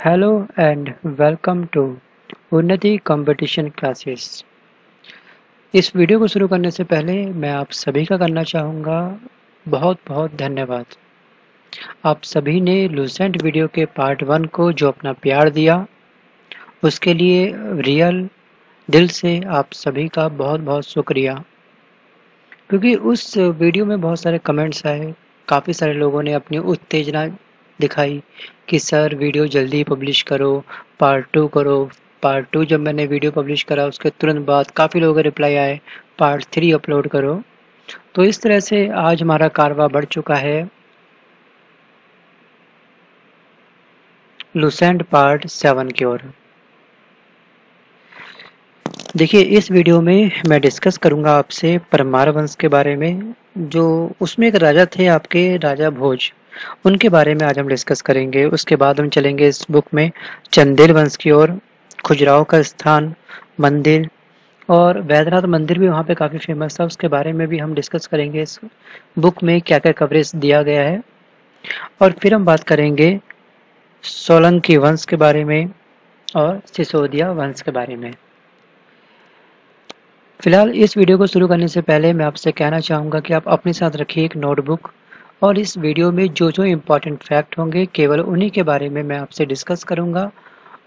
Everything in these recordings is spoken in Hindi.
Hello and welcome to Unnati competition classes इस वीडियो को शुरू करने से पहले मैं आप सभी का करना चाहूँगा बहुत बहुत धन्यवाद। आप सभी ने लूसेंट वीडियो के पार्ट वन को जो अपना प्यार दिया, उसके लिए रियल दिल से आप सभी का बहुत बहुत शुक्रिया। क्योंकि उस वीडियो में बहुत सारे कमेंट्स आए, काफ़ी सारे लोगों ने अपनी उत्तेजना दिखाई कि सर वीडियो जल्दी पब्लिश करो पार्ट टू करो। पार्ट टू जब मैंने वीडियो पब्लिश करा, उसके तुरंत बाद काफ़ी लोगों के रिप्लाई आए पार्ट थ्री अपलोड करो। तो इस तरह से आज हमारा कारवा बढ़ चुका है। लुसेंट पार्ट सेवन की ओर। देखिए, इस वीडियो में मैं डिस्कस करूँगा आपसे परमार वंश के बारे में, जो उसमें एक राजा थे आपके राजा भोज। उनके बारे में आज हम डिस्कस करेंगे। उसके बाद हम चलेंगे इस बुक में चंदेल वंश की ओर खुजराव का स्थान, मंदिर और वैद्यनाथ मंदिर भी वहाँ पे काफ़ी फ़ेमस था। उसके बारे में भी हम डिस्कस करेंगे इस बुक में क्या क्या कवरेज दिया गया है। और फिर हम बात करेंगे सोलंकी वंश के बारे में और सिसोदिया वंश के बारे में। फ़िलहाल इस वीडियो को शुरू करने से पहले मैं आपसे कहना चाहूँगा कि आप अपने साथ रखिए एक नोटबुक और इस वीडियो में जो जो इम्पोर्टेंट फैक्ट होंगे, केवल उन्हीं के बारे में मैं आपसे डिस्कस करूँगा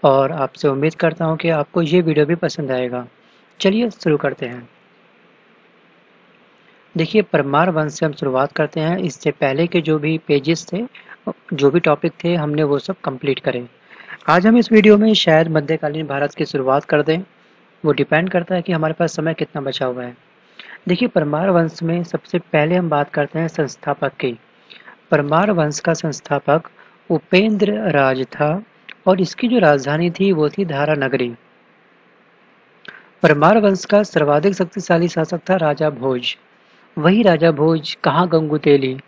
और आपसे उम्मीद करता हूँ कि आपको ये वीडियो भी पसंद आएगा। चलिए शुरू करते हैं। देखिए, परमार वंश से हम शुरुआत करते हैं। इससे पहले के जो भी पेजेस थे, जो भी टॉपिक थे, हमने वो सब कंप्लीट करें। आज हम इस वीडियो में शायद मध्यकालीन भारत की शुरुआत कर दें। वो डिपेंड करता है कि हमारे पास समय कितना बचा हुआ है। देखिए, परमार वंश में सबसे पहले हम बात करते हैं संस्थापक की। परमार वंश का संस्थापक उपेंद्र राज था और इसकी जो राजधानी थी वो थी धारा नगरी। परमार वंश का सर्वाधिक शक्तिशाली शासक था राजा भोज। वही राजा भोज कहाँ गंगुतेली?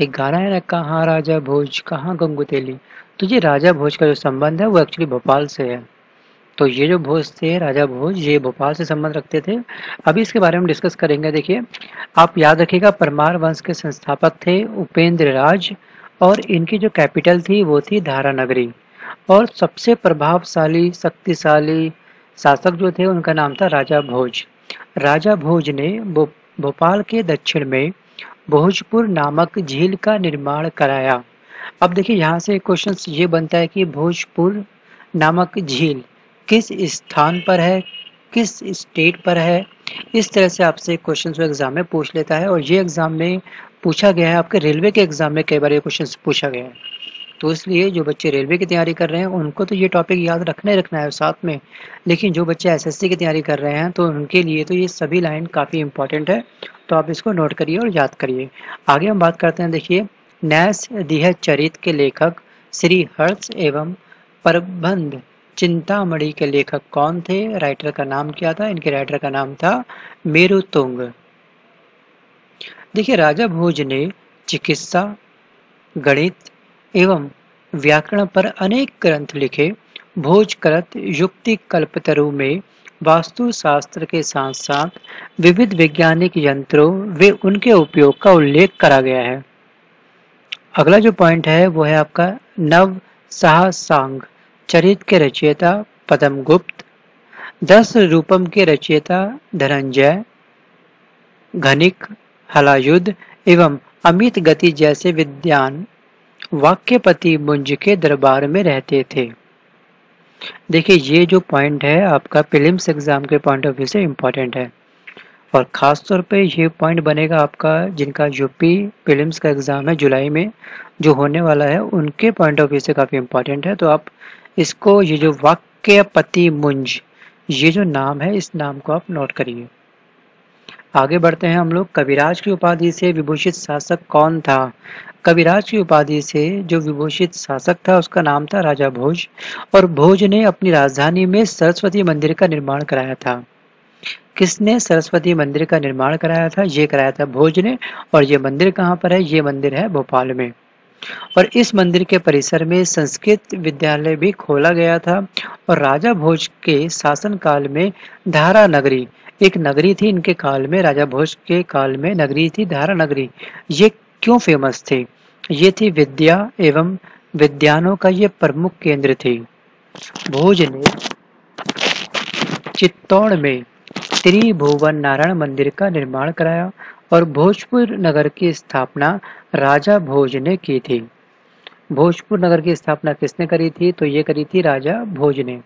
एक गाना है ना, कहाँ राजा भोज, कहाँ गंगुतेली? तो ये राजा भोज का जो संबंध है वो एक्चुअली भोपाल से है। तो ये जो भोज थे, राजा भोज, ये भोपाल से संबंध रखते थे। अभी इसके बारे में डिस्कस करेंगे, देखिए। आप याद रखिएगा, परमार वंश के संस्थापक थे उपेंद्र राज और इनकी जो कैपिटल थी, वो थी धारा नगरी। और सबसे प्रभावशाली, शक्तिशाली शासक जो थे, उनका नाम था राजा भोज। राजा भोज ने भोपाल के दक्षिण में भोजपुर नामक झील का निर्माण कराया। अब देखिए, यहाँ से क्वेश्चन ये बनता है कि भोजपुर नामक झील किस स्थान पर है, किस स्टेट पर है, इस तरह से आपसे क्वेश्चन एग्ज़ाम में पूछ लेता है और ये एग्ज़ाम में पूछा गया है, आपके रेलवे के एग्ज़ाम में कई बार ये क्वेश्चन पूछा गया है। तो इसलिए जो बच्चे रेलवे की तैयारी कर रहे हैं, उनको तो ये टॉपिक याद रखना ही रखना है साथ में। लेकिन जो बच्चे एसएससी की तैयारी कर रहे हैं तो उनके लिए तो ये सभी लाइन काफ़ी इंपॉर्टेंट है। तो आप इसको नोट करिए और याद करिए। आगे हम बात करते हैं, देखिए नैस दिह चरित के लेखक श्री हर्ष एवं प्रबंध चिंतामणि के लेखक कौन थे? राइटर का नाम क्या था? इनके राइटर का नाम था मेरु तुंग। देखिए, राजा भोज ने चिकित्सा, गणित एवं व्याकरण पर अनेक ग्रंथ लिखे। भोज भोजकृत युक्ति कल्पतरु में वास्तु शास्त्र के साथ साथ विविध वैज्ञानिक यंत्रों वे उनके उपयोग का उल्लेख करा गया है। अगला जो पॉइंट है, वो है आपका नव साहसांग। चरित के रचयिता पदम गुप्त, दस रूपम के रचयिता धनंजय, घनिक, हलायुद्ध एवं अमित गति जैसे विद्यान वाक्यपति मुंज के दरबार में रहते थे। देखिए, ये जो पॉइंट है, आपका फिल्म्स एग्ज़ाम के पॉइंट ऑफ़ व्यू से इम्पोर्टेंट है। और ख़ास तौर पे ये पॉइंट बनेगा आपका, जिनका यूपी फिल्म्स का एग्ज़ाम है जुलाई में, जो होने वाला है, उनके पॉइंट ऑफ़ व्यू से काफ़ी इम्पोर्टेंट है। तो आप इसको ये जो वाक्यपति मुंज ये जो नाम है, इस नाम को आप नोट करिए। आगे बढ़ते हैं हम लोग। कविराज की उपाधि से विभूषित शासक कौन था? कविराज की उपाधि से जो विभूषित शासक था, उसका नाम था राजा भोज, और भोज ने अपनी राजधानी में सरस्वती मंदिर का निर्माण कराया था। किसने सरस्वती मंदिर का निर्माण कराया था? ये कराया था भोज ने, और ये मंदिर कहाँ पर है? ये मंदिर है भोपाल में। और इस मंदिर के परिसर में संस्कृत विद्यालय भी खोला गया था और राजा भोज के शासन काल में धारा नगरी, एक नगरी थी इनके काल में, राजा भोज के काल में नगरी थी धारा नगरी। ये क्यों फ़ेमस थी? ये थी विद्या एवं विद्यानों का ये प्रमुख केंद्र थी। भोज ने चित्तौड़ में त्रिभुवन नारायण मंदिर का निर्माण कराया और भोजपुर नगर की स्थापना राजा भोज ने की थी। भोजपुर नगर की स्थापना किसने करी थी? तो ये करी थी राजा भोज ने।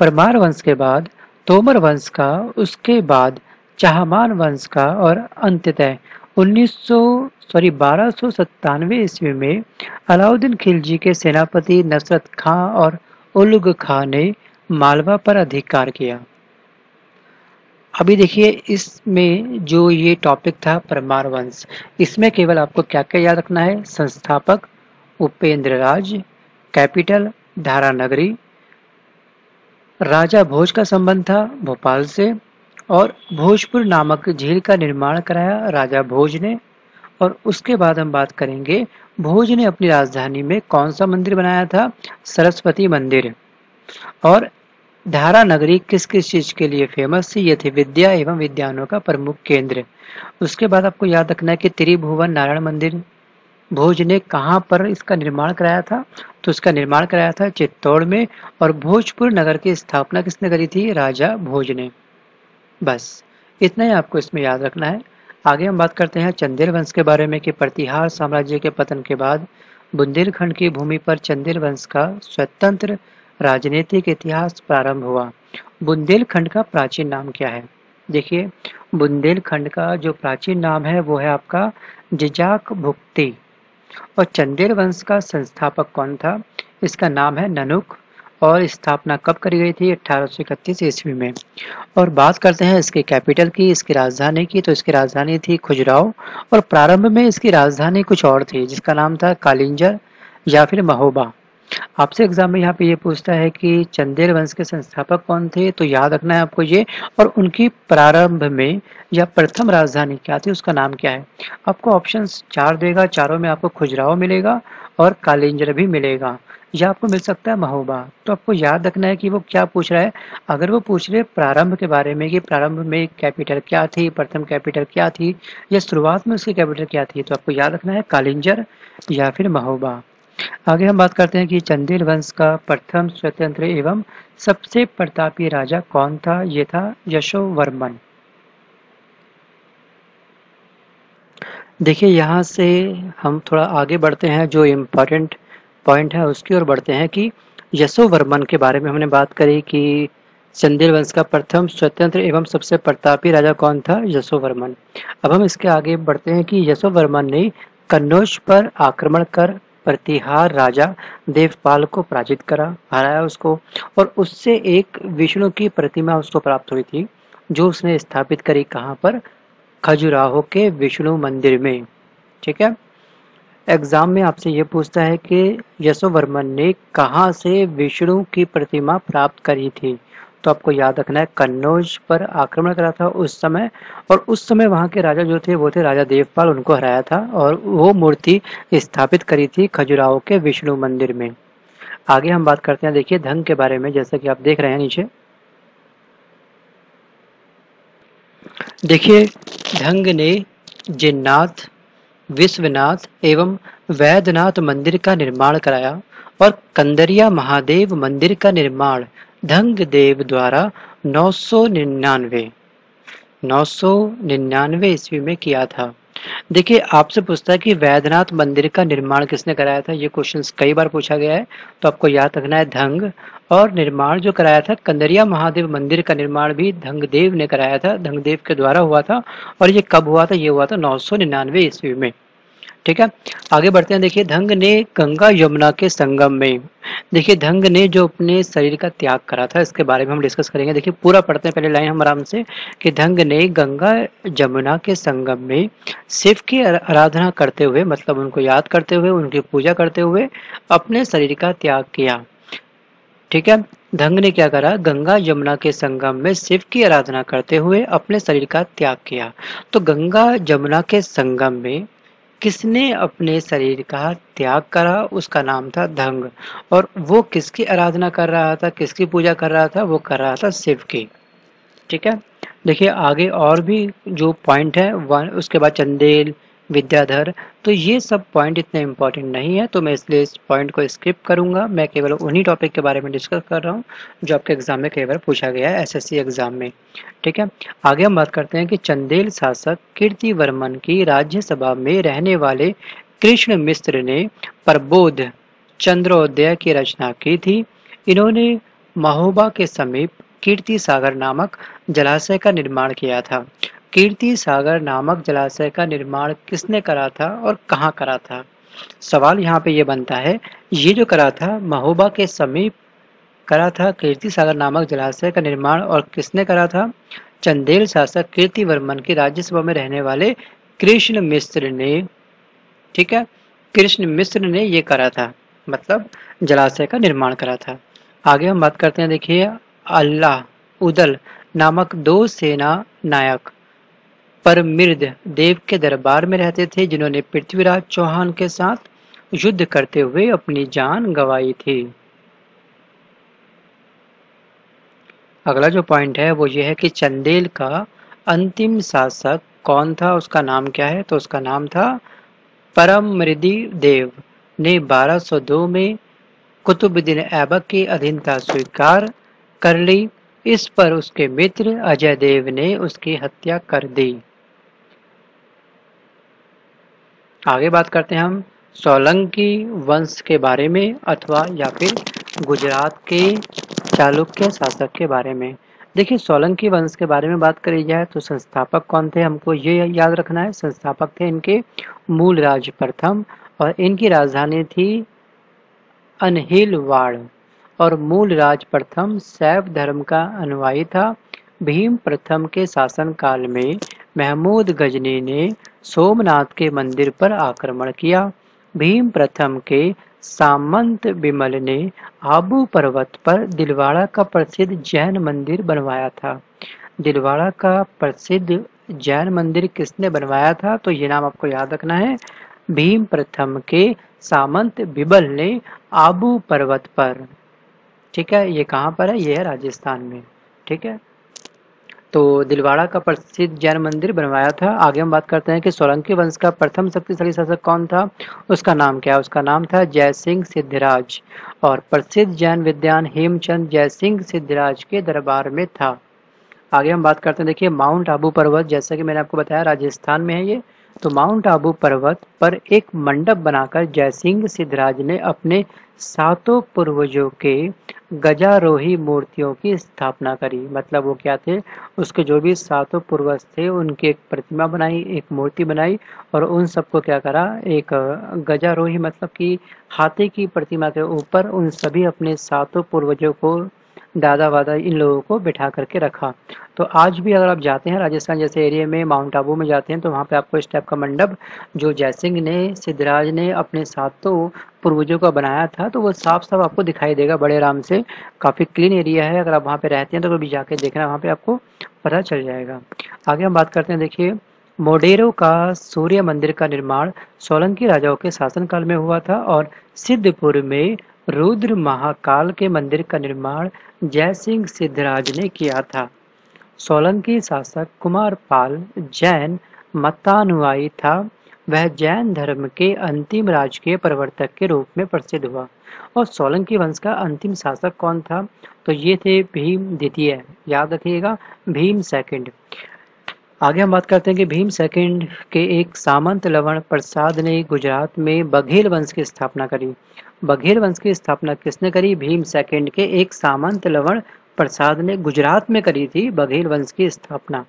परमार वंश के बाद, तोमर वंश का, उसके बाद चाहमान वंश का और अंततः 1900 सॉरी, बारह ईस्वी में अलाउद्दीन खिलजी के सेनापति नसरत खां और उलग खां ने मालवा पर अधिकार किया। अभी देखिए, इसमें जो ये टॉपिक था परमार वंश, इसमें केवल आपको क्या क्या याद रखना है? संस्थापक उपेंद्र राज कैपिटल धारा नगरी राजा भोज का संबंध था भोपाल से, और भोजपुर नामक झील का निर्माण कराया राजा भोज ने, और उसके बाद हम बात करेंगे भोज ने अपनी राजधानी में कौन सा मंदिर बनाया था? सरस्वती मंदिर। और धारा नगरी किस किस चीज़ के लिए फ़ेमस थी? ये थी विद्या एवं विद्यानों का प्रमुख केंद्र। उसके बाद आपको याद रखना है कि त्रिभुवन नारायण मंदिर, भोज ने कहाँ पर इसका निर्माण कराया था? तो इसका निर्माण कराया था चित्तौड़ में, और भोजपुर नगर की स्थापना किसने करी थी? राजा भोज ने। बस, इतना ही आपको इसमें याद रखना है। आगे हम बात करते हैं चंदेल वंश के बारे में कि प्रतिहार साम्राज्य के पतन के बाद बुंदेलखंड की भूमि पर चंदेल वंश का स्वतंत्र राजनीतिक इतिहास प्रारंभ हुआ। बुंदेलखंड का प्राचीन नाम क्या है? देखिए, बुंदेलखंड का जो प्राचीन नाम है, वो है आपका जिजाक भुक्ति। और चंदेल वंश का संस्थापक कौन था? इसका नाम है ननुक, और स्थापना कब करी गई थी? अठारह ईस्वी में। और बात करते हैं इसके कैपिटल की, इसकी राजधानी की तो इसकी राजधानी थी खुजराव और प्रारंभ में इसकी राजधानी कुछ और थी, जिसका नाम था कालिंजर या फिर महोबा। आपसे एग्ज़ाम में यहाँ पे ये पूछता है कि चंदेल वंश के संस्थापक कौन थे? तो याद रखना है आपको ये। और उनकी प्रारंभ में या प्रथम राजधानी क्या थी? उसका नाम क्या है? आपको ऑप्शन चार देगा, चारों में आपको खुजराव मिलेगा और कालिंजर भी मिलेगा। या आपको मिल सकता है महोबा। तो आपको याद रखना है कि वो क्या पूछ रहा है? अगर वो पूछ रहे प्रारंभ के बारे में कि प्रारंभ में कैपिटल क्या थी, प्रथम कैपिटल क्या थी, या शुरुआत में उसकी कैपिटल क्या थी तो आपको याद रखना है कालिंजर या फिर महोबा। आगे हम बात करते हैं कि चंदेल वंश का प्रथम स्वतंत्र एवं सबसे प्रतापी राजा कौन था? ये था यशोवर्मन। देखिए, यहाँ से हम थोड़ा आगे बढ़ते हैं, जो इम्पोर्टेंट पॉइंट है उसकी ओर बढ़ते हैं कि यशोवर्मन के बारे में हमने बात करी कि चंदेल वंश का प्रथम स्वतंत्र एवं सबसे प्रतापी राजा कौन था? यशोवर्मन। अब हम इसके आगे बढ़ते हैं कि यशोवर्मन ने कन्नौज पर आक्रमण कर प्रतिहार राजा देवपाल को पराजित करा, हराया उसको, और उससे एक विष्णु की प्रतिमा उसको प्राप्त हुई थी, जो उसने स्थापित करी कहाँ पर? खजुराहो के विष्णु मंदिर में। ठीक है? एग्ज़ाम में आपसे ये पूछता है कि यशोवर्मन ने कहाँ से विष्णु की प्रतिमा प्राप्त करी थी? तो आपको याद रखना है, कन्नौज पर आक्रमण करा था उस समय, और उस समय वहाँ के राजा जो थे, वो थे राजा देवपाल, उनको हराया था, और वो मूर्ति स्थापित करी थी खजुराहो के विष्णु मंदिर में। आगे हम बात करते हैं, देखिए धंग के बारे में, जैसा कि आप देख रहे हैं नीचे। देखिए धंग ने जिन्नाथ, विश्वनाथ एवं वैद्यनाथ मंदिर का निर्माण कराया, और कंदरिया महादेव मंदिर का निर्माण धंग देव द्वारा नौ सौ निन्यानवे। नौ सौ निन्यानवे ईस्वी में किया था। देखिए, आपसे पूछता है कि वैद्यनाथ मंदिर का निर्माण किसने कराया था? ये क्वेश्चन कई बार पूछा गया है तो आपको याद रखना है धंग और निर्माण जो कराया था कंदरिया महादेव मंदिर का निर्माण भी धंगदेव ने कराया था धंगदेव के द्वारा हुआ था, और ये कब हुआ था? ये हुआ था नौ सौ निन्यानवे ईस्वी में। ठीक है? आगे बढ़ते हैं, देखिए धंग ने गंगा यमुना के संगम में देखिए धंग ने जो अपने शरीर का त्याग करा था, इसके बारे में हम डिस्कस करेंगे। देखिए, पूरा पढ़ते हैं पहले लाइन हम आराम से कि धंग ने गंगा जमुना के संगम में शिव की आराधना करते हुए मतलब उनको याद करते हुए, उनकी पूजा करते हुए अपने शरीर का त्याग किया। ठीक है? धंग ने क्या करा? गंगा यमुना के संगम में शिव की आराधना करते हुए अपने शरीर का त्याग किया। तो गंगा जमुना के संगम में किसने अपने शरीर का त्याग करा? उसका नाम था धंग। और वो किसकी आराधना कर रहा था, किसकी पूजा कर रहा था? वो कर रहा था शिव की। ठीक है? देखिए, आगे और भी जो पॉइंट है उसके बाद चंदेल विद्याधर तो ये सब पॉइंट इतने इंपॉर्टेंट नहीं है तो मैं इसलिए इस पॉइंट को स्किप करूँगा। मैं केवल उन्हीं टॉपिक के बारे में डिस्कस कर रहा हूँ, जो आपके एग्ज़ाम में कई बार पूछा गया है एसएससी एग्ज़ाम में। ठीक है? आगे हम बात करते हैं कि चंदेल शासक कीर्ति वर्मन की राज्यसभा में रहने वाले कृष्ण मिश्र ने प्रबोध चंद्रोदय की रचना की थी। इन्होंने महोबा के समीप कीर्ति सागर नामक जलाशय का निर्माण किया था। कीर्ति सागर नामक जलाशय का निर्माण किसने करा था और कहाँ करा था? सवाल यहाँ पे ये बनता है, ये जो करा था, महोबा के समीप करा था कीर्ति सागर नामक जलाशय का निर्माण और किसने करा था? चंदेल शासक कीर्ति वर्मन के राज्यसभा में रहने वाले कृष्ण मिश्र ने। ठीक है? कृष्ण मिश्र ने ये करा था मतलब जलाशय का निर्माण करा था। आगे हम बात करते हैं, देखिए, अल्लाह, उदल नामक दो सेना नायक। परमिर्द देव के दरबार में रहते थे, जिन्होंने पृथ्वीराज चौहान के साथ युद्ध करते हुए अपनी जान गंवाई थी। अगला जो पॉइंट है, वो ये है कि चंदेल का अंतिम शासक कौन था? उसका नाम क्या है? तो उसका नाम था परम मृदि देव। ने 1202 में कुतुबुद्दीन ऐबक की अधीनता स्वीकार कर ली। इस पर उसके मित्र अजय देव ने उसकी हत्या कर दी। आगे बात करते हैं हम सोलंकी वंश के बारे में अथवा या फिर गुजरात के चालुक्य शासक के बारे में। देखिए, सोलंकी वंश के बारे में बात करी जाए तो संस्थापक कौन थे? हमको ये याद रखना है। संस्थापक थे इनके मूल राज प्रथम और इनकी राजधानी थी अनहिलवाड़ और मूल राज प्रथम शैव धर्म का अनुयायी था। भीम प्रथम के शासन काल में महमूद गजनी ने सोमनाथ के मंदिर पर आक्रमण किया। भीम प्रथम के सामंत बिमल ने आबू पर्वत पर दिलवाड़ा का प्रसिद्ध जैन मंदिर बनवाया था। दिलवाड़ा का प्रसिद्ध जैन मंदिर किसने बनवाया था? तो ये नाम आपको याद रखना है। भीम प्रथम के सामंत बिबल ने आबू पर्वत पर। ठीक है, ये कहाँ पर है? ये है राजस्थान में। ठीक है? तो दिलवाड़ा का प्रसिद्ध जैन मंदिर बनवाया था। आगे हम बात करते हैं कि सोलंकी वंश का प्रथम शक्तिशाली शासक कौन था? उसका नाम क्या? उसका नाम था जय सिंह सिद्धराज और प्रसिद्ध जैन विद्वान हेमचंद जय सिंह सिद्धराज के दरबार में था। आगे हम बात करते हैं, देखिए, माउंट आबू पर्वत, जैसा कि मैंने आपको बताया, राजस्थान में है ये। तो माउंट आबू पर्वत पर एक मंडप बनाकर जयसिंह सिद्धराज ने अपने सातों पूर्वजों के गजारोही मूर्तियों की स्थापना करी। मतलब वो क्या थे? उसके जो भी सातों पूर्वज थे, उनकी एक प्रतिमा बनाई, एक मूर्ति बनाई और उन सबको क्या करा? एक गजारोही मतलब कि हाथी की प्रतिमा के ऊपर उन सभी अपने सातों पूर्वजों को दादा वादा इन लोगों को बिठा करके रखा। तो आज भी अगर आप जाते हैं राजस्थान, जैसे एरिया में माउंट आबू में जाते हैं तो वहाँ पे आपको इस टाइप का मंडप जो जयसिंह ने, सिद्धराज ने अपने सातों पूर्वजों का बनाया था तो वो साफ़ साफ़ आपको दिखाई देगा बड़े आराम से। काफ़ी क्लीन एरिया है। अगर आप वहाँ पे रहते हैं तो कभी जाके देखना, वहाँ पे आपको पता चल जाएगा। आगे हम बात करते हैं, देखिए मोडेरो का सूर्य मंदिर का निर्माण सोलंकी राजाओं के शासनकाल में हुआ था और सिद्धपुर में रुद्र महाकाल के मंदिर का निर्माण जयसिंह सिद्धराज ने किया था। सोलंकी शासक कुमार पाल जैन मतानुयायी था। वह जैन धर्म के अंतिम राजकीय प्रवर्तक के रूप में प्रसिद्ध हुआ। और सोलंकी वंश का अंतिम शासक कौन था? तो ये थे भीम द्वितीय। याद रखिएगा, भीम सेकंड। आगे हम बात करते हैं कि भीम सेकंड के एक सामंत लवण प्रसाद ने गुजरात में बघेल वंश की स्थापना करी। बघेल वंश की स्थापना किसने करी? भीम सेकंड के एक सामंत लवण प्रसाद ने गुजरात में करी थी बघेल वंश की स्थापना।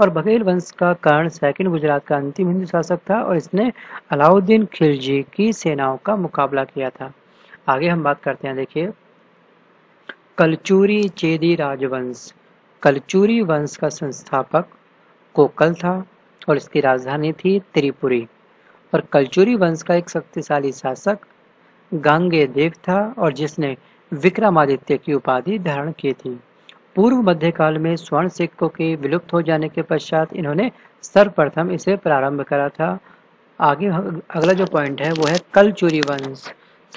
और बघेल वंश का कर्ण सेकंड गुजरात का अंतिम हिंदू शासक था और इसने अलाउद्दीन खिलजी की सेनाओं का मुकाबला किया था। आगे हम बात करते हैं, देखिए। कलचूरी चेदी राजवंश। कलचूरी वंश का संस्थापक कोकल था और इसकी राजधानी थी त्रिपुरी। और कलचुरी वंश का एक शक्तिशाली शासक गांगे देव था और जिसने विक्रमादित्य की उपाधि धारण की थी। पूर्व मध्यकाल में स्वर्ण सिक्कों के विलुप्त हो जाने के पश्चात इन्होंने सर्वप्रथम इसे प्रारंभ करा था। आगे अगला जो पॉइंट है वो है कलचुरी वंश।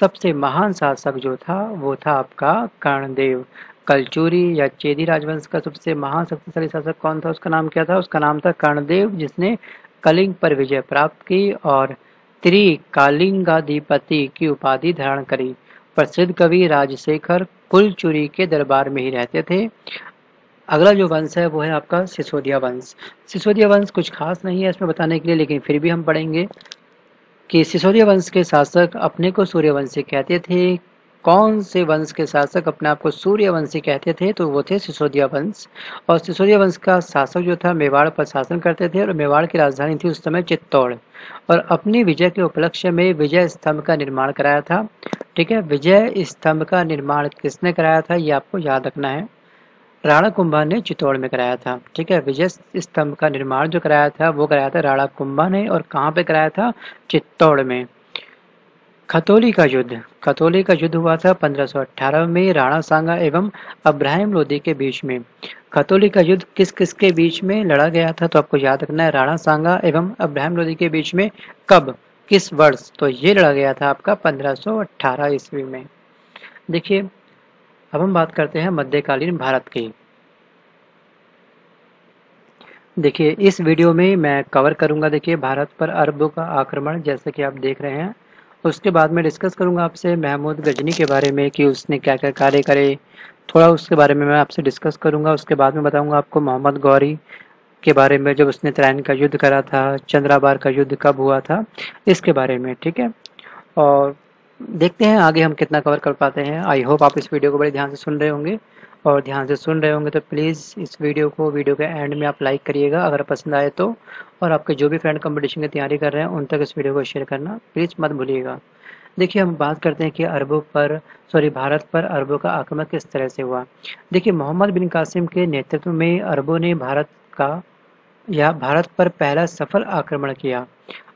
सबसे महान शासक जो था, वो था आपका कर्णदेव। कलचूरी या चेदी राजवंश का सबसे महान शक्तिशाली शासक कौन था? उसका नाम क्या था? उसका नाम था कर्णदेव, जिसने कलिंग पर विजय प्राप्त की और त्रिकालिंगाधिपति की उपाधि धारण करी। प्रसिद्ध कवि राजशेखर कुलचुरी के दरबार में ही रहते थे। अगला जो वंश है, वो है आपका सिसोदिया वंश। सिसोदिया वंश कुछ खास नहीं है इसमें बताने के लिए, लेकिन फिर भी हम पढ़ेंगे। कि सिसोदिया वंश के शासक अपने को सूर्यवंशी कहते थे। कौन से वंश के शासक अपने आप को सूर्यवंशी कहते थे? तो वो थे सिसोदिया वंश और सिसोदिया वंश का शासक जो था, मेवाड़ पर शासन करते थे और मेवाड़ की राजधानी थी उस समय चित्तौड़। और अपनी विजय के उपलक्ष्य में विजय स्तंभ का निर्माण कराया था। ठीक है, विजय स्तंभ का निर्माण किसने कराया था, ये आपको याद रखना है। राणा कुंभा ने चित्तौड़ में कराया था। ठीक है, विजय स्तंभ का निर्माण जो कराया था, वो कराया था राणा कुंभा ने और कहाँ पे कराया था? चित्तौड़ में। खतौली का युद्ध। खतौली का युद्ध हुआ था 1518 में राणा सांगा एवं अब्राहिम लोधी के बीच में। खतौली का युद्ध किस किस के बीच में लड़ा गया था तो आपको याद रखना है, राणा सांगा एवं अब्राहिम लोधी के बीच में कब, किस वर्ष तो ये लड़ा गया था आपका 1518 ईस्वी में। देखिए अब हम बात करते हैं मध्यकालीन भारत की। देखिए, इस वीडियो में मैं कवर करूँगा, देखिए, भारत पर अरबों का आक्रमण, जैसे कि आप देख रहे हैं। उसके बाद में डिस्कस करूँगा आपसे महमूद गजनी के बारे में कि उसने क्या क्या कार्य करे। थोड़ा उसके बारे में मैं आपसे डिस्कस करूँगा। उसके बाद में बताऊँगा आपको मोहम्मद गौरी के बारे में, जब उसने त्रैन का युद्ध करा था, चंद्राबार का युद्ध कब हुआ था, इसके बारे में, ठीक है? और देखते हैं आगे हम कितना कवर कर पाते हैं। आई होप आप इस वीडियो को बड़े ध्यान से सुन रहे होंगे। और ध्यान से सुन रहे होंगे तो प्लीज़ इस वीडियो को वीडियो के एंड में आप लाइक करिएगा अगर पसंद आए तो। और आपके जो भी फ्रेंड कंपटीशन की तैयारी कर रहे हैं, उन तक इस वीडियो को शेयर करना। प्लीज़ मत भूलिएगा। देखिए, हम बात करते हैं कि अरबों पर सॉरी भारत पर अरबों का आक्रमण किस तरह से हुआ। देखिए, मोहम्मद बिन कासिम के नेतृत्व में अरबों ने भारत का, या भारत पर पहला सफल आक्रमण किया।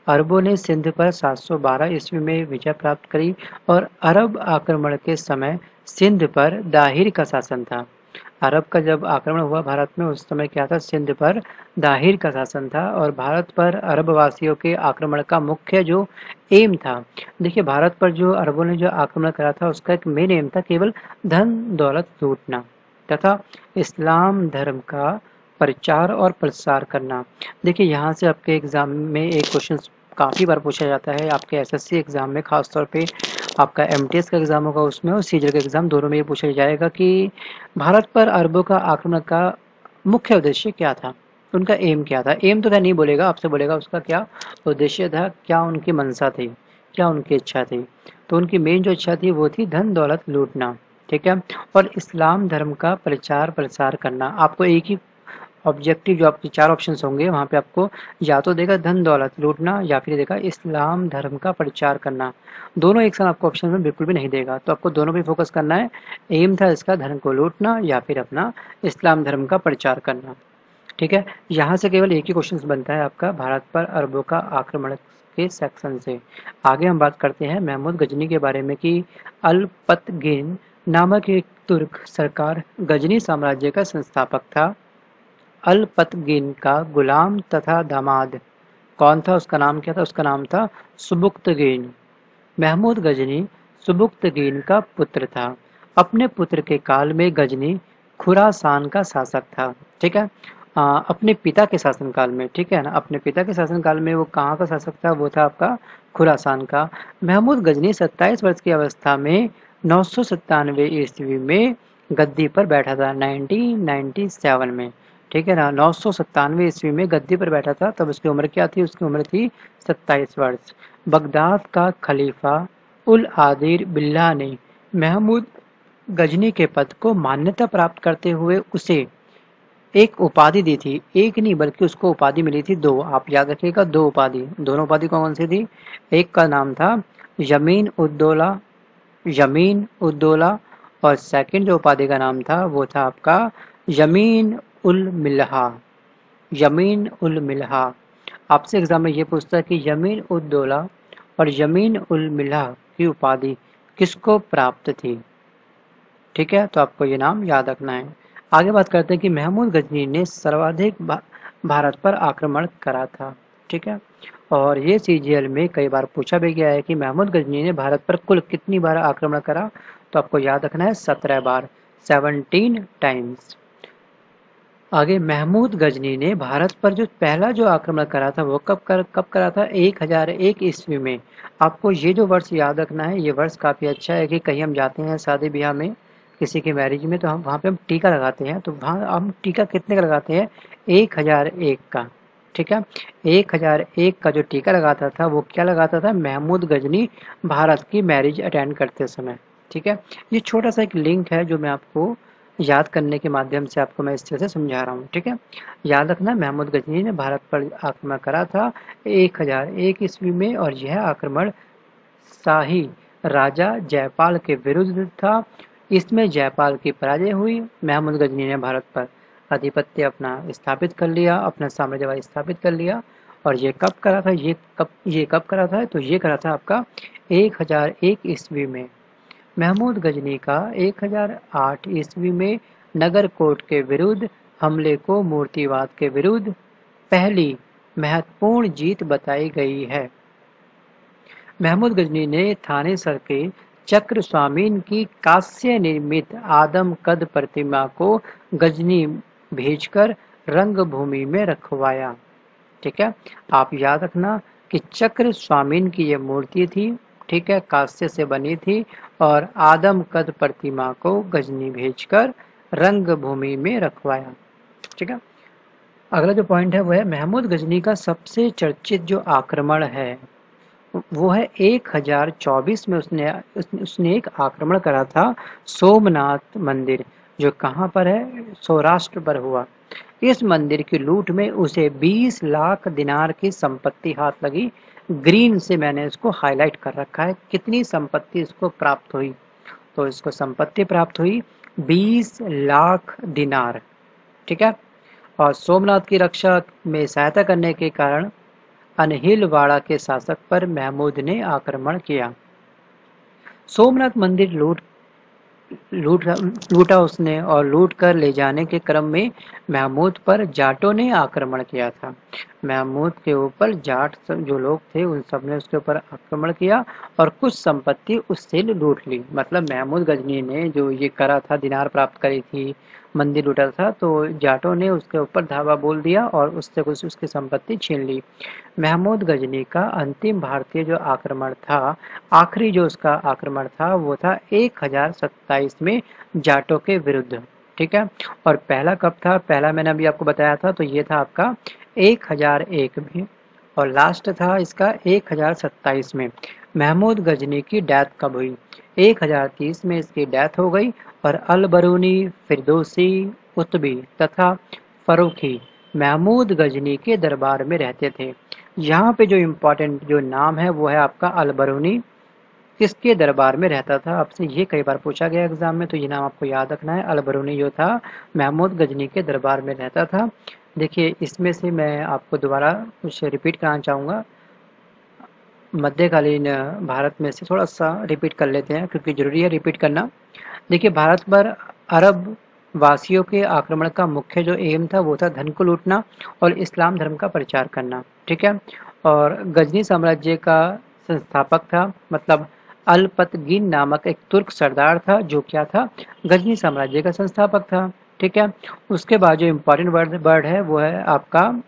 अरबों ने सिंध पर 712 ईस्वी में विजय प्राप्त करी और अरब आक्रमण के समय सिंध पर दाहिर का शासन था। अरब का जब आक्रमण हुआ, भारत में उस समय क्या था? सिंध पर दाहिर का शासन था और भारत पर अरब वासियों के आक्रमण का मुख्य जो एम था। देखिए, भारत पर जो अरबों ने जो आक्रमण करा था, उसका एक मेन एम था केवल धन, दौलत, लूटना तथा इस्लाम धर्म का प्रचार और प्रसार करना। देखिए, यहाँ से आपके एग्ज़ाम में एक क्वेश्चन काफ़ी बार पूछा जाता है आपके एसएससी एग्ज़ाम में खासतौर पे आपका एमटीएस का एग्ज़ाम होगा उसमें और सी का एग्ज़ाम दोनों में ये पूछा जाएगा कि भारत पर अरबों का आक्रमण का मुख्य उद्देश्य क्या था? उनका एम क्या था? एम तो क्या नहीं बोलेगा, आपसे बोलेगा उसका क्या उद्देश्य था, क्या उनकी मनसा थी, क्या उनकी इच्छा थी। तो उनकी मेन जो इच्छा थी वो थी धन दौलत लूटना, ठीक है? और इस्लाम धर्म का प्रचार प्रसार करना। आपको एक ही ऑब्जेक्टिव जो आपके चार ऑप्शन होंगे, वहाँ पे आपको या तो देगा धन दौलत लूटना, या फिर देगा इस्लाम धर्म का प्रचार करना। दोनों एक साथ आपको ऑप्शन में बिल्कुल भी नहीं देगा। तो आपको दोनों पे फोकस करना है। एम था इसका धर्म को लूटना, या फिर अपना इस्लाम धर्म का प्रचार करना। ठीक है? यहाँ से केवल एक ही क्वेश्चन बनता है आपका, भारत पर अरबों का आक्रमण के सेक्शन से। आगे हम बात करते हैं महमूद गजनी के बारे में कि अल्पतगिन नामक एक तुर्क सरकार गजनी साम्राज्य का संस्थापक था। अलपतगिन का गुलाम तथा दामाद। कौन था उसका नाम? क्या था उसका नाम था? सुबुक्तगिन। महमूद गजनी सुबुक्तगिन का पुत्र था। अपने पुत्र के काल में गजनी खुरासान का शासक था। ठीक है? आ, अपने पिता के शासनकाल में। ठीक है ना? अपने पिता के शासनकाल में वो कहाँ का शासक था? वो था आपका खुरासान का। महमूद गजनी 27 वर्ष की अवस्था में नौ सौ ईस्वी में गद्दी पर बैठा था 1997 में। ठीक है ना? नौ सौ सत्तानवे ईस्वी में गद्दी पर बैठा था, तब उसकी उम्र क्या थी? उसकी उम्र थी सत्ताईस वर्ष। बगदाद का खलीफा उल आदिर बिल्ला ने महमूद गजनी के पद को मान्यता प्राप्त करते हुए उसे एक उपाधि दी थी। एक नहीं, बल्कि उसको उपाधि मिली थी दो। आप याद रखिएगा, दो उपाधि। दोनों उपाधि कौन सी थी? एक का नाम था यमीन उद्दौला यमीन उद्दौला और सेकंड जो उपाधि का नाम था वो था आपका यमीन उल मिलहा, यमीन उल मिलहा। आपसे एग्ज़ाम में ये पूछता है कि यमीन उद्दौला और यमीन उल मिलहा की उपाधि किसको प्राप्त थी? ठीक है तो आपको ये नाम याद रखना है। आगे बात करते हैं कि महमूद गजनी ने सर्वाधिक भारत पर आक्रमण करा था। ठीक है, और ये सी में कई बार पूछा भी गया है कि महमूद गजनी ने भारत पर कुल कितनी बार आक्रमण करा? तो आपको याद रखना है, सत्रह बार सेवनटीन टाइम्स आगे महमूद गजनी ने भारत पर जो पहला जो आक्रमण करा था, वो कब कर, कब करा था? 1001 ईस्वी में। आपको ये जो वर्ष याद रखना है, ये वर्ष काफ़ी अच्छा है कि कहीं हम जाते हैं शादी ब्याह में, किसी के मैरिज में तो हम, वहाँ पे हम टीका लगाते हैं। तो वहाँ हम टीका कितने का लगाते हैं? एक हज़ार एक का। ठीक है? एक हज़ार एक का जो टीका लगाता था, वो क्या लगाता था? महमूद गजनी भारत की मैरिज अटेंड करते समय। ठीक है? ये छोटा सा एक लिंक है जो मैं आपको याद करने के माध्यम से आपको मैं इस तरह से समझा रहा हूँ, ठीक है? याद रखना, महमूद गजनी ने भारत पर आक्रमण करा था एक हज़ार एक ईस्वी में और यह आक्रमण शाही राजा जयपाल के विरुद्ध था। इसमें जयपाल की पराजय हुई, महमूद गजनी ने भारत पर आधिपत्य अपना स्थापित कर लिया, अपना साम्राज्यवाद स्थापित कर लिया और ये कब करा था? ये कब ये कब करा था? तो ये करा था आपका एक हज़ार एक ईस्वी में। महमूद गजनी का 1008 ईस्वी में नगरकोट के विरुद्ध हमले को मूर्तिवाद के विरुद्ध पहली महत्वपूर्ण जीत बताई गई है। महमूद गजनी ने थानेसर के चक्र स्वामीन की कांस्य निर्मित आदम कद प्रतिमा को गजनी भेजकर रंगभूमि में रखवाया। ठीक है? आप याद रखना कि चक्र स्वामीन की यह मूर्ति थी ठीक है कांस्य से बनी थी और आदम कद प्रतिमा को गजनी भेजकर रंग भूमि में रखवाया। ठीक है? अगला जो पॉइंट है, वो है महमूद गजनी का सबसे चर्चित जो आक्रमण है, वो है 1024 में उसने उसने एक आक्रमण करा था, सोमनाथ मंदिर, जो कहाँ पर है? सौराष्ट्र पर हुआ। इस मंदिर की लूट में उसे 20 लाख दिनार की संपत्ति हाथ लगी। ग्रीन से मैंने इसको हाईलाइट कर रखा है। कितनी संपत्ति इसको प्राप्त हुई? तो इसको संपत्ति प्राप्त हुई 20 लाख दिनार, ठीक है? और सोमनाथ की रक्षा में सहायता करने के कारण अनहिलवाड़ा के शासक पर महमूद ने आक्रमण किया। सोमनाथ मंदिर लूट लूट लूटा उसने और लूट कर ले जाने के क्रम में महमूद पर जाटों ने आक्रमण किया था। महमूद के ऊपर जाट जो लोग थे, उन सबने उसके ऊपर आक्रमण किया और कुछ संपत्ति उससे लूट ली। मतलब महमूद गजनी ने जो ये करा था, दिनार प्राप्त करी थी मंदिर लुटा था तो जाटों ने उसके ऊपर धावा बोल दिया और उससे कुछ उसकी संपत्ति छीन ली। महमूद गजनी का अंतिम भारतीय जो आक्रमण था, आखिरी जो उसका आक्रमण था, वो था एक हज़ार सत्ताईस में जाटों के विरुद्ध, ठीक है? और पहला कब था? पहला मैंने अभी आपको बताया था तो ये था आपका एक हज़ार एक में। और लास्ट था इसका एक हज़ार सत्ताईस में। महमूद गजनी की डेथ कब हुई? एक हज़ार तीस में इसकी डेथ हो गई और अल बरूनी फिरदोसी उतबी तथा फरूखी महमूद गजनी के दरबार में रहते थे। यहाँ पे जो इम्पोर्टेंट जो नाम है, वो है आपका अल बरूनी किसके दरबार में रहता था। आपसे ये कई बार पूछा गया एग्ज़ाम में तो ये नाम आपको याद रखना है। अल बरूनी जो था, महमूद गजनी के दरबार में रहता था। देखिए, इसमें से मैं आपको दोबारा कुछ रिपीट कराना चाहूँगा। मध्यकालीन भारत में से थोड़ा सा रिपीट कर लेते हैं, क्योंकि ज़रूरी है रिपीट करना। देखिए, भारत पर अरब वासियों के आक्रमण का मुख्य जो एम था, वो था धन को लूटना और इस्लाम धर्म का प्रचार करना, ठीक है? और गजनी साम्राज्य का संस्थापक था मतलब अलपतगिन नामक एक तुर्क सरदार था, जो क्या था? गजनी साम्राज्य का संस्थापक था, ठीक है? उसके बाद जो इम्पोर्टेंट वर्ड वर्ड है, वो है आपका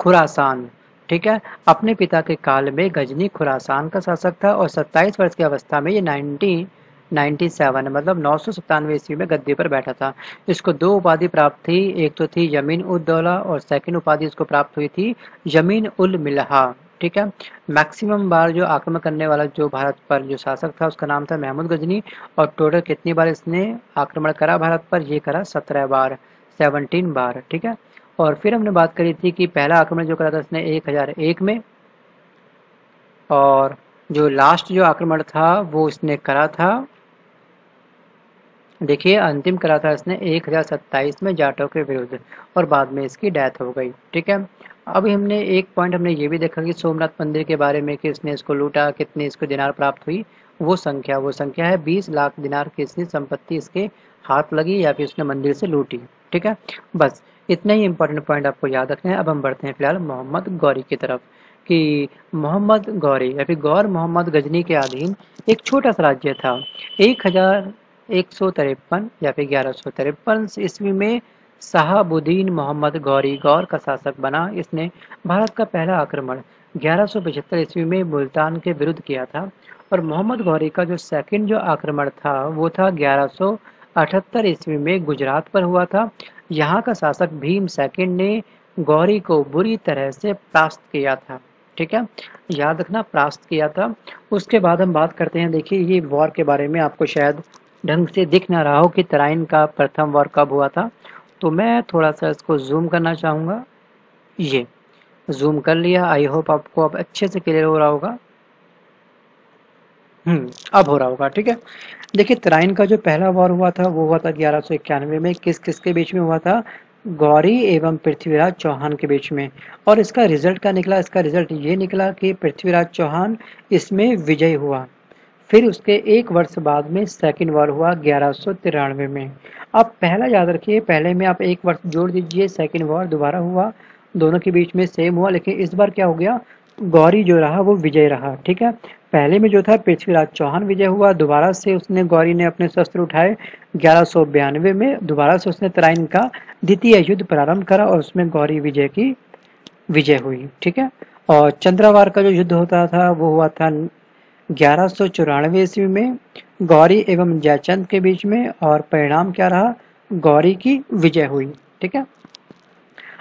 खुरासान, ठीक है? अपने पिता के काल में गजनी खुरासान का शासक था और 27 वर्ष की अवस्था में ये 90 97 मतलब नौ सौ सत्तानवे ईस्वी में गद्दी पर बैठा था। इसको दो उपाधि प्राप्त थी, एक तो थी यमीन उद दौला और सेकंड उपाधि इसको प्राप्त हुई थी यमीन उल मिलहा, ठीक है? मैक्सिमम बार जो आक्रमण करने वाला जो भारत पर जो शासक था, उसका नाम था महमूद गजनी और टोटल कितनी बार इसने आक्रमण करा भारत पर? ये करा सत्रह बार सेवनटीन बार, ठीक है? और फिर हमने बात करी थी कि पहला आक्रमण जो करा था इसने एक हज़ार एक में और जो लास्ट जो आक्रमण था, वो इसने करा था देखिए, अंतिम करा था इसने एक हज़ार सत्ताईस में जाटो के विरुद्ध और बाद में इसकी डेथ हो गई, ठीक है? अभी हमने एक पॉइंट हमने ये भी देखा कि सोमनाथ मंदिर के बारे में कि इसने इसको लूटा, कितनी इसको दिनार प्राप्त हुई, वो संख्या वो संख्या है बीस लाख दिनार की इसकी संपत्ति इसके हाथ लगी या फिर उसने मंदिर से लूटी, ठीक है? बस, इतने ही इंपॉर्टेंट पॉइंट आपको याद रखने हैं। अब हम बढ़ते हैं फ़िलहाल मोहम्मद गौरी की तरफ़ कि मोहम्मद गौरी या फिर गौर मोहम्मद गजनी के अधीन एक छोटा सा राज्य था। एक हज़ार एक सौ तिरपन या फिर ग्यारह सौ तिरपन ईस्वी में शाहबुद्दीन मोहम्मद गौरी गौर का शासक बना। इसने भारत का पहला आक्रमण ग्यारह ईस्वी में मुल्तान के विरुद्ध किया था और मोहम्मद गौरी का जो सेकंड जो आक्रमण था, वो था ग्यारह ईस्वी में गुजरात पर हुआ था। यहाँ का शासक भीम सेकंड ने गौरी को बुरी तरह से परास्त किया था। ठीक है? याद रखना, परास्त किया था। उसके बाद हम बात करते हैं, देखिए, ये वॉर के बारे में आपको शायद ढंग से दिख ना रहा हो कि तराइन का प्रथम वॉर कब हुआ था तो मैं थोड़ा सा इसको जूम करना चाहूँगा। ये जूम कर लिया। आई होप आपको अब अच्छे से क्लियर हो रहा होगा। हम्म अब हो रहा होगा, ठीक है? देखिए, तराइन का जो पहला वार हुआ था, वो हुआ था ग्यारह में। किस किस के बीच में हुआ था? गौरी एवं पृथ्वीराज चौहान के बीच में। और इसका रिज़ल्ट क्या निकला? इसका रिज़ल्ट ये निकला कि पृथ्वीराज चौहान इसमें विजय हुआ। फिर उसके एक वर्ष बाद में सेकंड वॉर हुआ ग्यारह में। अब पहला याद रखिए, पहले में आप एक वर्ष जोड़ दीजिए सेकंड वॉर दोबारा हुआ, दोनों के बीच में सेम हुआ, लेकिन इस बार क्या हो गया? गौरी जो रहा, वो विजय रहा, ठीक है? पहले में जो था, पृथ्वीराज चौहान विजय हुआ, दोबारा से उसने गौरी ने अपने शस्त्र उठाए, ग्यारह में दोबारा से उसने तराइन का द्वितीय युद्ध प्रारंभ करा और उसमें गौरी विजय की विजय हुई, ठीक है? और चंद्रवार का जो युद्ध होता था, वो हुआ था ग्यारह ईस्वी में गौरी एवं जयचंद के बीच में और परिणाम क्या रहा? गौरी की विजय हुई, ठीक है?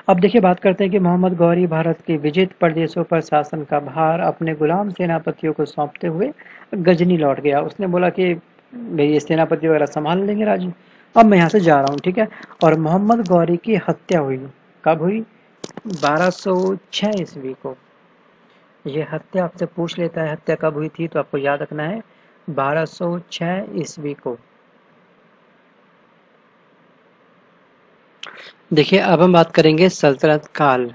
अब देखिए, बात करते हैं कि मोहम्मद गौरी भारत के विजित प्रदेशों पर शासन का भार अपने गुलाम सेनापतियों को सौंपते हुए गजनी लौट गया। उसने बोला कि, भाई सेनापति वगैरह संभाल लेंगे राजू। अब मैं यहाँ से जा रहा हूँ, ठीक है? और मोहम्मद गौरी की हत्या हुई। कब हुई? 1206 ईस्वी को। ये हत्या आपसे पूछ लेता है, हत्या कब हुई थी तो आपको याद रखना है 1206 ईस्वी को। देखिए, अब हम बात करेंगे सल्तनत काल।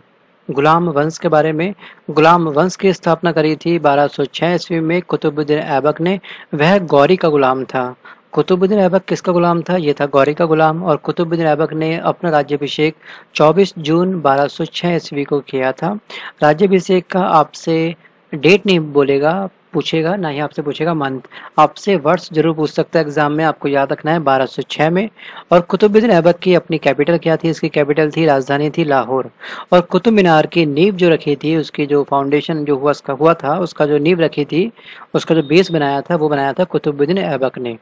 गुलाम वंश के बारे में। गुलाम वंश की स्थापना करी थी 1206 ईस्वी में कुतुबुद्दीन ऐबक ने। वह गौरी का गुलाम था। कुतुबुद्दीन ऐबक किसका गुलाम था? ये था गौरी का गुलाम और कुतुबुद्दीन ऐबक ने अपना राज्यभिषेक 24 जून 1206 ईस्वी को किया था। राज्यभिषेक का आपसे डेट नहीं बोलेगा, पूछेगा, ना ही आपसे पूछेगा मंथ। आपसे वर्ष ज़रूर पूछ सकता है, एग्ज़ाम में आपको याद रखना है 1206 में। और कुतुबुद्दीन ऐबक की अपनी कैपिटल क्या थी? इसकी कैपिटल थी, राजधानी थी लाहौर। और कुतुब मीनार की नींव जो रखी थी, उसकी जो फाउंडेशन जो हुआ, उसका हुआ था, उसका जो नींव रखी थी, उसका जो बेस बनाया था, वो बनाया था कुतुबुद्दीन ऐबक ने।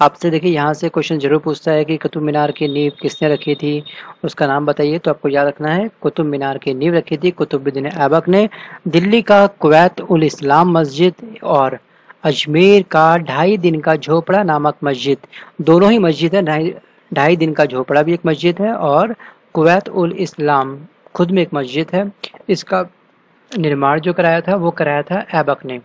आपसे देखिए, यहाँ से क्वेश्चन ज़रूर पूछता है कि कुतुब मीनार की नींव किसने रखी थी? उसका नाम बताइए तो आपको याद रखना है, कुतुब मीनार की नींव रखी थी कुतुबुद्दीन ऐबक ने। दिल्ली का कुवैत उल इस्लाम मस्जिद और अजमेर का ढाई दिन का झोपड़ा नामक मस्जिद। दोनों ही मस्जिद है, ढाई ढाई दिन का झोपड़ा भी एक मस्जिद है और कुवैत उल इस्लाम खुद में एक मस्जिद है। इसका निर्माण जो कराया था, वो कराया था ऐबक ने।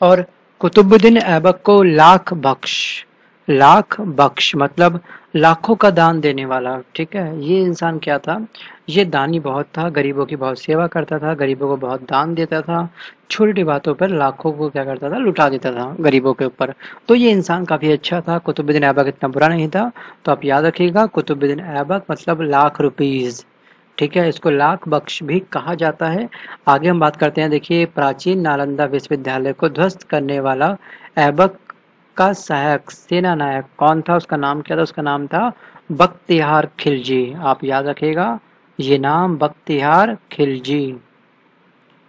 और कुतुबुद्दीन ऐबक को लाख बख्श। लाख बख्श मतलब लाखों का दान देने वाला, ठीक है? ये इंसान क्या था? ये दानी बहुत था, गरीबों की बहुत सेवा करता था, गरीबों को बहुत दान देता था छोटी बातों पर लाखों को क्या करता था? लुटा देता था गरीबों के ऊपर। तो ये इंसान काफ़ी अच्छा था, कुतुबुद्दीन ऐबक इतना बुरा नहीं था। तो आप याद रखिएगा, कुतुबुद्दीन ऐबक मतलब लाख रुपीज़। ठीक है, इसको लाख बख्श भी कहा जाता है। आगे हम बात करते हैं, देखिए, प्राचीन नालंदा विश्वविद्यालय को ध्वस्त करने वाला ऐबक का सहायक सेना नायक कौन था? उसका नाम क्या था? उसका नाम था बख्तिहार खिलजी। आप याद रखिएगा, ये नाम बख्तिहार खिलजी।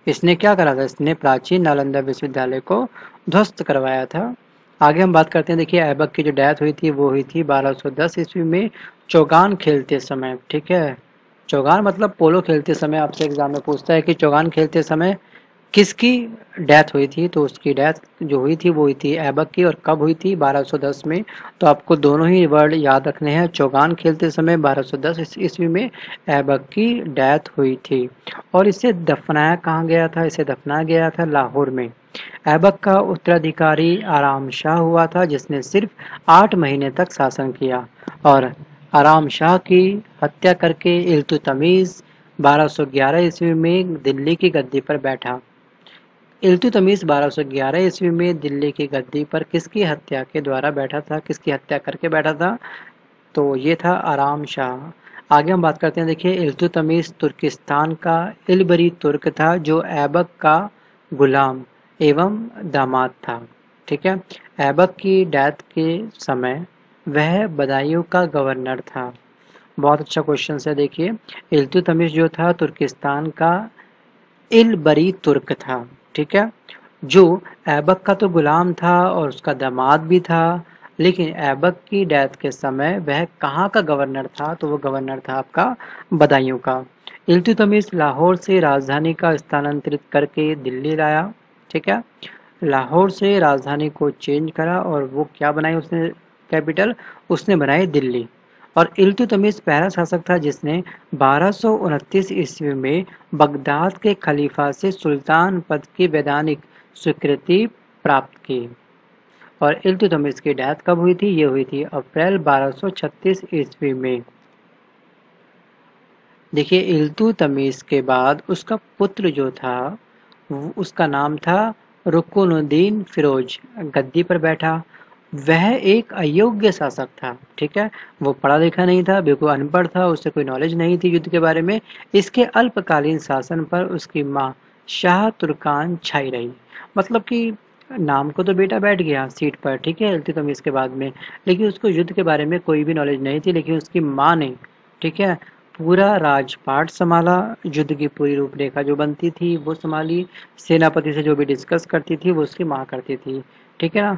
इसने क्या करा था? इसने प्राचीन नालंदा विश्वविद्यालय को ध्वस्त करवाया था। आगे हम बात करते हैं, देखिए, ऐबक की जो डेथ हुई थी, वो हुई थी 1210 ईस्वी में चौगान खेलते समय, ठीक है? चौगान मतलब पोलो खेलते समय आपसे एग्ज़ाम में पूछता है कि चौगान खेलते समय किसकी डेथ हुई थी? तो उसकी डेथ जो हुई थी वो हुई थी ऐबक की और कब हुई थी? 1210 में। तो आपको दोनों ही वर्ड याद रखने हैं। चौगान खेलते समय 1210 ईस्वी में ऐबक की डेथ हुई थी। और इसे दफनाया कहाँ गया था? इसे दफनाया गया था लाहौर में। ऐबक का उत्तराधिकारी आराम शाह हुआ था, जिसने सिर्फ़ आठ महीने तक शासन किया। और आराम शाह की हत्या करके इल्तुतमीज़ 1211 ईस्वी में दिल्ली की गद्दी पर बैठा। इल्तुतमीज़ 1211 ईस्वी में दिल्ली की गद्दी पर किसकी हत्या के द्वारा बैठा था, किसकी हत्या करके बैठा था? तो ये था आराम शाह। आगे हम बात करते हैं, देखिए इल्तुतमीज़ तुर्किस्तान का इलबरी तुर्क था जो ऐबक का गुलाम एवं दामाद था। ठीक है? ऐबक की डेथ के समय वह बदायूं का गवर्नर था। बहुत अच्छा क्वेश्चन है, देखिए। इल्तुतमिश जो था, तुर्किस्तान का इलबरी तुर्क था, ठीक है? जो ऐबक का तो गुलाम था और उसका दामाद भी था, लेकिन ऐबक की डेथ के समय वह कहाँ का गवर्नर था? तो वो गवर्नर था आपका बदायूं का। इल्तु इल्तुतमिश लाहौर से राजधानी का स्थानांतरित करके दिल्ली लाया, ठीक है? लाहौर से राजधानी को चेंज करा और वो क्या बनाई उसने? कैपिटल उसने बनाई दिल्ली। और इल्तुतमिश पहला शासक था जिसने बारह ईस्वी में बगदाद के खलीफा से सुल्तान पद की वैधानिक स्वीकृति प्राप्त की। और इल्तुतमिश की डेथ कब हुई थी? ये हुई थी अप्रैल 1236 ईस्वी में। देखिए, इल्तुतमिश के बाद उसका पुत्र जो था, उसका नाम था रुकुनुद्दीन फिरोज। गद्दी पर बैठा वह एक अयोग्य शासक था, ठीक है? वो पढ़ा लिखा नहीं था, बिल्कुल अनपढ़ था, उससे कोई नॉलेज नहीं थी युद्ध के बारे में। इसके अल्पकालीन शासन पर उसकी माँ शाह तुर्कान छाई रही। मतलब कि नाम को तो बेटा बैठ गया सीट पर, ठीक है? इल्तुतमिश के बाद में। लेकिन उसको युद्ध के बारे में कोई भी नॉलेज नहीं थी, लेकिन उसकी माँ ने, ठीक है, पूरा राजपाट संभाला। युद्ध की पूरी रूपरेखा जो बनती थी, वो संभाली। सेनापति से जो भी डिस्कस करती थी, वो उसकी माँ करती थी, ठीक है ना?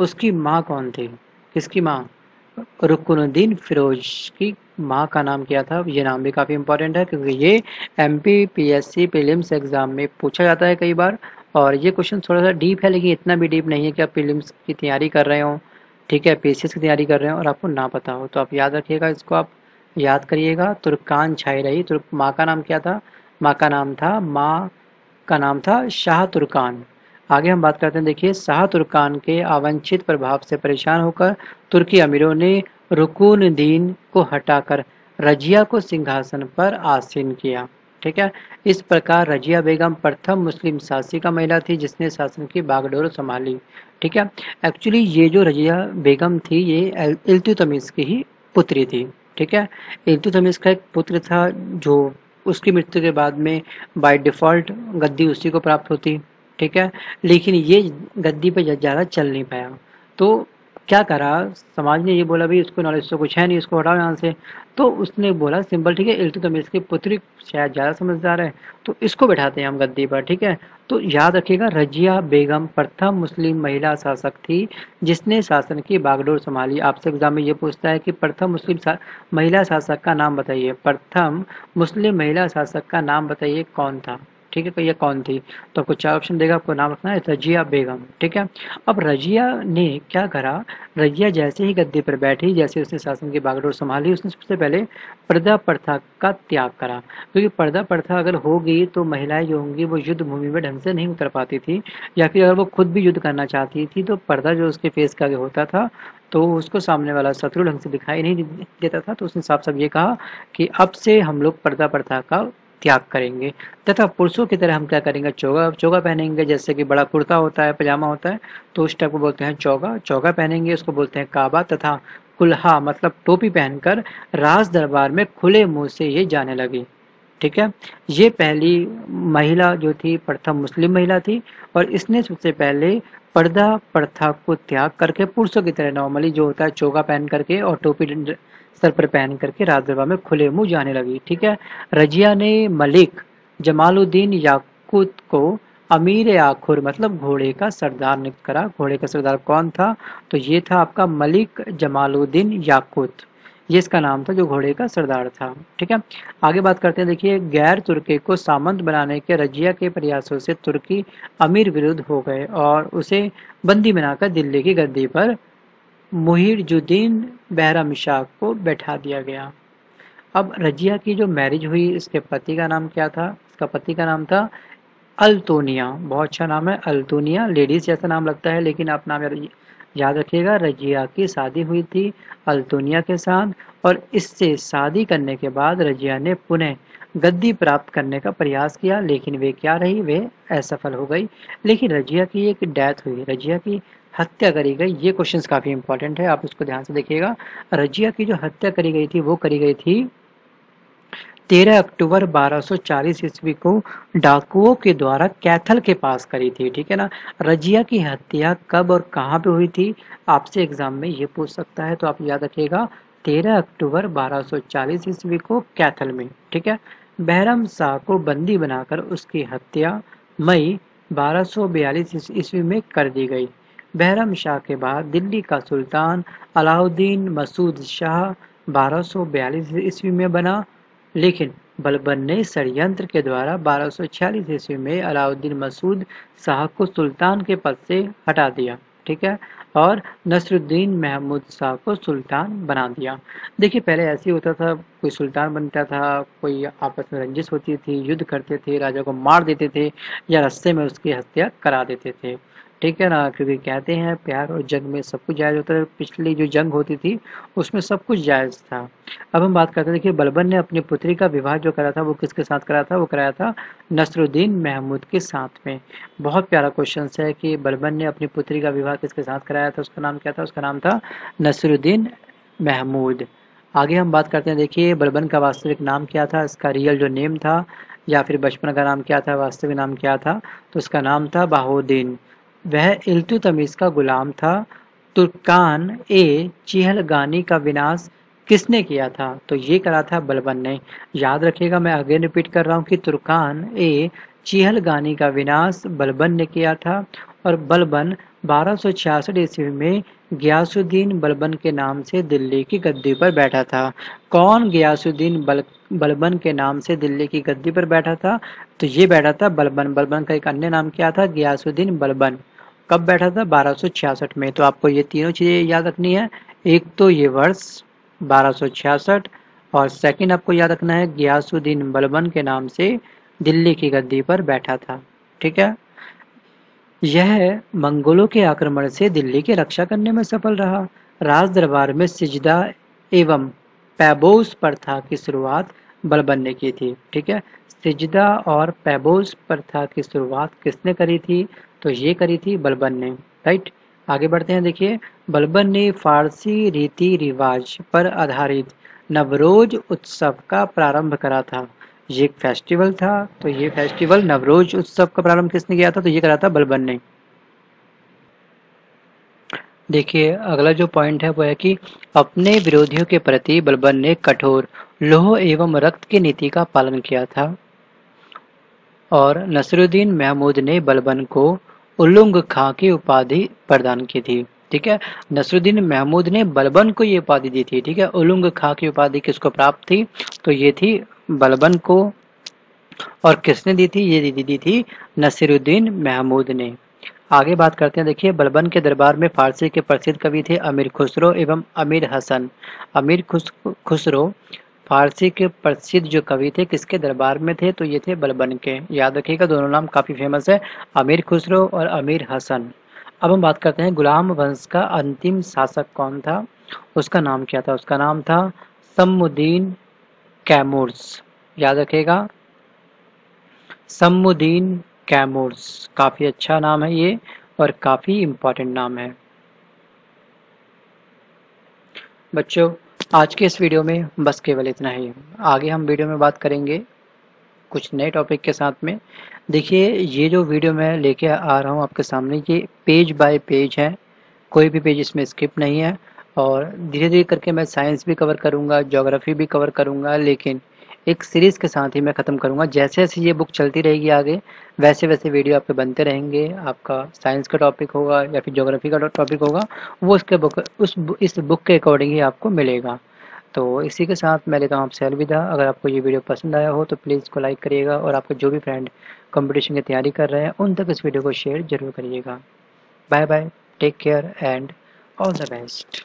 उसकी माँ कौन थी? किसकी माँ? रुकनुद्दीन फिरोज की माँ का नाम क्या था? ये नाम भी काफ़ी इंपॉर्टेंट है, क्योंकि ये M P P S C prelims exam में पूछा जाता है कई बार, और ये क्वेश्चन थोड़ा सा डीप है, लेकिन इतना भी डीप नहीं है कि आप प्रीलिम्स की तैयारी कर रहे हो। ठीक है पी की तैयारी कर रहे हो, और आपको ना पता हो तो आप याद रखिएगा, इसको आप याद करिएगा। तुर्कान छाई रही, तुर्क माँ का नाम क्या था? माँ का नाम था, माँ का नाम था शाह तुर्कान। आगे हम बात करते हैं, देखिए, शाह तुर्कान के आवंचित प्रभाव से परेशान होकर तुर्की अमीरों ने रुकून दीन को हटाकर रजिया को सिंहासन पर आसीन किया। ठीक है? इस प्रकार रजिया बेगम प्रथम मुस्लिम शासिका महिला थी, जिसने शासन की बागडोर संभाली। ठीक है? एक्चुअली ये जो रजिया बेगम थी, ये इल्तुतमिश की ही पुत्री थी। ठीक है? इल्तुतमिश का एक पुत्र था जो, उसकी मृत्यु के बाद में बाय डिफ़ॉल्ट गद्दी उसी को प्राप्त होती। ठीक है? लेकिन ये गद्दी पे ज़्यादा चल नहीं पाया। तो क्या करा? समाज ने ये बोला, भाई इसको नॉलेज तो कुछ है नहीं, इसको हटाओ यहाँ से। तो उसने बोला, सिंपल, ठीक है इल्तुतमिश की पुत्री शायद ज़्यादा समझदार है तो इसको बैठाते हैं हम गद्दी पर, ठीक है? तो याद रखिएगा, रजिया बेगम प्रथम मुस्लिम महिला शासक थी, जिसने शासन की बागडोर संभाली। आपसे एग्ज़ाम में ये पूछता है कि प्रथम मुस्लिम महिला शासक का नाम बताइए। प्रथम मुस्लिम महिला शासक का नाम बताइए, कौन था? ठीक है तो ये कौन थी? तो आपको चार ऑप्शन देगा, आपको नाम रखना है, रजिया बेगम, ठीक है? अब रजिया ने क्या करा? रजिया जैसे ही गद्दे पर बैठी, जैसे उसने शासन की बागडोर संभाली, उसने सबसे पहले पर्दा प्रथा का त्याग करा। क्योंकि पर्दा प्रथा अगर होगी तो महिलाएँ जो होंगी, वो युद्ध भूमि में ढंग से नहीं उतर पाती थी। या फिर अगर वो खुद भी युद्ध करना चाहती थी तो पर्दा जो उसके फेस का होता था तो उसको सामने वाला शत्रु ढंग से दिखाई नहीं देता था। तो उसने साफ़ साफ़ ये कहा कि अब से हम लोग पर्दा प्रथा का त्याग करेंगे। तथा पुरुषों की तरह हम क्या करेंगे? चौगा चौगा पहनेंगे, जैसे कि बड़ा कुर्ता होता है, पजामा होता है तो उस टाइप को बोलते हैं चौगा। चौगा पहनेंगे, उसको बोलते हैं काबा तथा कुल्हा मतलब टोपी पहनकर राज दरबार में खुले मुँह से ये जाने लगी। ठीक है? ये पहली महिला जो थी, प्रथम मुस्लिम महिला थी, और इसने सबसे पहले पर्दा, प्रथा को त्याग करके पुरुषों की तरह नॉर्मली जो होता है, चौगा पहन करके और टोपी सर पर पहन करके राजदरबार में खुले मुँह जाने लगी, ठीक है? रजिया ने मलिक जमालुद्दीन याकूत को अमीर आखुर मतलब घोड़े का सरदार नियुक्त करा। घोड़े का सरदार कौन था? तो ये था आपका मलिक जमालुद्दीन याकूत। ये इसका नाम था जो घोड़े का सरदार था, ठीक है? आगे बात करते हैं, देखिए, गैर तुर्की को सामंत बनाने के रजिया के प्रयासों से तुर्की अमीर विरुद्ध हो गए और उसे बंदी बनाकर दिल्ली की गद्दी पर मुहिरजुद्दीन बहरम शाह को बैठा दिया गया। अब रजिया की जो मैरिज हुई, इसके पति का नाम क्या था? इसका पति का नाम था अल्तोनिया। बहुत अच्छा नाम है, अल्तोनिया। लेडीज़ जैसा नाम लगता है आप आप नाम याद रखिएगा, रजिया की शादी हुई थी अल्तोनिया के साथ, और इससे शादी करने के बाद रजिया ने पुनः गद्दी प्राप्त करने का प्रयास किया, लेकिन वे क्या रही? वे असफल हो गई। लेकिन रजिया की एक डेथ हुई। रजिया की हत्या करी गई, ये क्वेश्चन काफ़ी इंपॉर्टेंट है, आप इसको ध्यान से देखिएगा। रजिया की जो हत्या करी गई थी, वो करी गई थी 13 अक्टूबर 1240 ईस्वी को डाकुओं के द्वारा कैथल के पास करी थी, ठीक है ना? रजिया की हत्या कब और कहाँ पे हुई थी, आपसे एग्ज़ाम में ये पूछ सकता है तो आप याद रखिएगा 13 अक्टूबर 1240 ईस्वी को कैथल में, ठीक है? बहरम शाह को बंदी बनाकर उसकी हत्या मई 1242 ईस्वी में कर दी गई। बहरम शाह के बाद दिल्ली का सुल्तान अलाउद्दीन मसूद शाह 1242 ईस्वी में बना। लेकिन बलबन ने षडयंत्र के द्वारा 1246 ईस्वी में अलाउद्दीन मसूद शाह को सुल्तान के पद से हटा दिया, ठीक है? और नसरुद्दीन महमूद शाह को सुल्तान बना दिया। देखिए, पहले ऐसे होता था, कोई सुल्तान बनता था, कोई आपस में रंजिश होती थी, युद्ध करते थे, राजा को मार देते थे या रस्ते में उसकी हत्या करा देते थे। ठीक है ना? क्योंकि कहते हैं, प्यार और जंग में सब कुछ जायज़ होता है पिछली जो जंग होती थी, उसमें सब कुछ जायज़ था। अब हम बात करते हैं, देखिए, बलबन ने अपनी पुत्री का विवाह जो करा था, वो किसके साथ करा था? वो कराया था नसरुद्दीन महमूद के साथ में। बहुत प्यारा क्वेश्चन है कि बलबन ने अपनी पुत्री का विवाह किसके साथ कराया था? उसका नाम क्या था? उसका नाम था नसरुद्दीन महमूद। आगे हम बात करते हैं, देखिए, बलबन का वास्तविक नाम क्या था? इसका रियल जो नेम था, या फिर बचपन का नाम क्या था? वास्तविक नाम क्या था? तो उसका नाम था बाहुद्दीन वह इल्तुतमिश का गुलाम था। तुर्कान ए चिहलगानी का विनाश किसने किया था? तो ये करा था बलबन ने। याद रखिएगा, मैं आगे रिपीट कर रहा हूँ कि तुर्कान ए चिहलगानी का विनाश बलबन ने किया था और बलबन बारह सौ छियासठ ईस्वी में गयासुद्दीन बलबन के नाम से दिल्ली की गद्दी पर बैठा था। कौन गयासुद्दीन बल, बलबन के नाम से दिल्ली की गद्दी पर बैठा था? तो ये बैठा था बलबन। बलबन का एक अन्य नाम क्या था? गयासुद्दीन बलबन। कब बैठा था? बारह में। तो आपको ये तीनों चीज़ें याद रखनी है। एक तो ये वर्ष, बारह और सेकंड आपको याद रखना है गयासुद्दीन बलबन के नाम से दिल्ली की गद्दी पर बैठा था। ठीक है? यह मंगोलों के आक्रमण से दिल्ली की रक्षा करने में सफल रहा। राज दरबार में सिजदा एवं पैबोस प्रथा की शुरुआत बलबन ने की थी। ठीक है? सिजदा और पैबोस प्रथा की शुरुआत किसने करी थी? तो ये करी थी बलबन ने। राइट? आगे बढ़ते हैं, देखिए। बलबन ने फारसी रीति रिवाज पर आधारित नवरोज उत्सव का प्रारंभ करा था। ये एक फेस्टिवल था तो ये फेस्टिवल नवरोज उत्सव का प्रारंभ किसने किया था? तो ये करा था बलबन ने। देखिए, अगला जो पॉइंट है वो है कि अपने विरोधियों के प्रति बलबन ने कठोर लोह एवं रक्त की नीति का पालन किया था। और नसरुद्दीन महमूद ने बलबन को उल्लुंग खां की उपाधि प्रदान की थी, ठीक है? नसरुद्दीन महमूद ने बलबन को ये उपाधि दी थी, ठीक है? उलुंग खां की उपाधि किसको प्राप्त थी? तो ये थी बलबन को। और किसने दी थी? ये दी दी थी नसीरुद्दीन महमूद ने। आगे बात करते हैं, देखिए, बलबन के दरबार में फारसी के प्रसिद्ध कवि थे अमीर खुसरो एवं अमीर हसन। अमीर खुस, खुसरो फारसी के प्रसिद्ध जो कवि थे, किसके दरबार में थे तो ये थे बलबन के। याद रखिएगा, दोनों नाम काफ़ी फ़ेमस है, अमीर खुसरो और अमीर हसन। अब हम बात करते हैं गुलाम वंश का अंतिम शासक कौन था? उसका नाम क्या था? उसका नाम था समुद्दीन कैमूर्स। याद रखेगा समुद्दीन कैमूर्स। काफ़ी अच्छा नाम है ये और काफ़ी इम्पोर्टेंट नाम है। बच्चों आज के इस वीडियो में बस केवल इतना ही। आगे हम वीडियो में बात करेंगे कुछ नए टॉपिक के साथ में। देखिए, ये जो वीडियो मैं लेके आ रहा हूँ आपके सामने, ये पेज बाय पेज है। कोई भी पेज इसमें स्किप नहीं है। और धीरे धीरे करके मैं साइंस भी कवर करूँगा जोग्राफ़ी भी कवर करूँगा, लेकिन एक सीरीज़ के साथ ही मैं ख़त्म करूँगा। जैसे जैसे ये बुक चलती रहेगी आगे वैसे वैसे वीडियो आपके बनते रहेंगे। आपका साइंस का टॉपिक होगा या फिर जोग्राफी का टॉपिक होगा, वो उसके बुक उस इस बुक के अकॉर्डिंग ही आपको मिलेगा। तो इसी के साथ मैं लेता हूँ आपसे अलविदा। अगर आपको ये वीडियो पसंद आया हो तो प्लीज़ इसको लाइक करिएगा और आपके जो भी फ्रेंड कंपटीशन की तैयारी कर रहे हैं, उन तक इस वीडियो को शेयर ज़रूर करिएगा। Bye bye take care and all the best